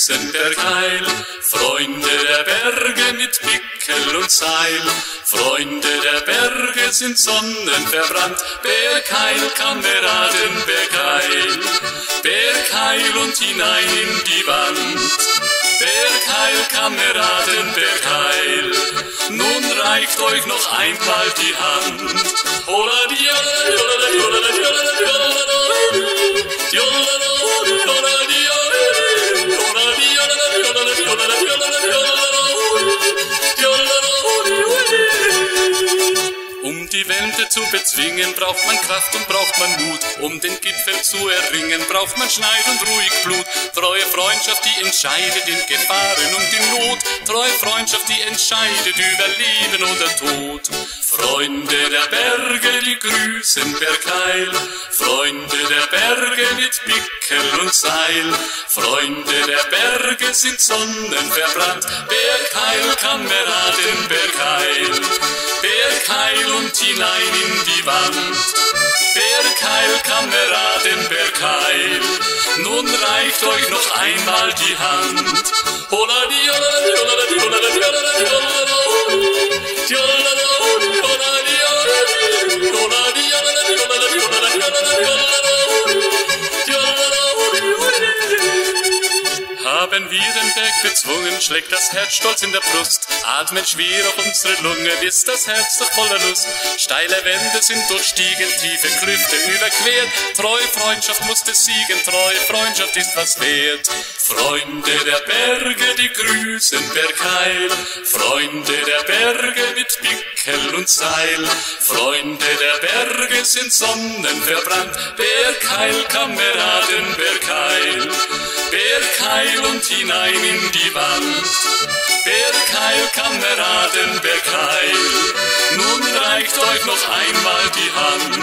grüßen Bergheil. Freunde der Berge mit Pickel und Seil. Freunde der Berge sind sonnenverbrannt. Bergheil, Kameraden, Bergheil. Bergheil und hinein in die Wand. Bergheil, Kameraden, Bergheil. Nun reicht euch noch einmal die Hand. Hola, die, die Wände zu bezwingen, braucht man Kraft und braucht man Mut. Um den Gipfel zu erringen, braucht man Schneid und ruhig Blut. Treue Freundschaft, die entscheidet in Gefahren und in Not. Treue Freundschaft, die entscheidet über Leben oder Tod. Freunde der Berge, die grüßen Bergheil. Freunde der Berge mit Pickel und Seil. Freunde der Berge sind sonnenverbrannt. Bergheil, Kameraden, Bergheil. Bergheil und hinein in die Wand. Bergheil, Kameraden, Bergheil. Nun reicht euch noch einmal die Hand. Hola di, hola di, Haben wir den Berg bezwungen, schlägt das Herz stolz in der Brust. Atmen schwer auf unsere Lunge, ist das Herz doch voller Lust. Steile Wände sind durchstiegen, tiefe Klüfte überquert. Treue Freundschaft musste siegen, treue Freundschaft ist was wert. Freunde der Berge, die grüßen Bergheil. Freunde der Berge mit Pickel und Seil. Freunde der Berge sind sonnenverbrannt. Bergheil, Kameraden, Bergheil. Bergheil und hinein in die Wand. Bergheil, Kameraden, Bergheil. Nun reicht euch noch einmal die Hand.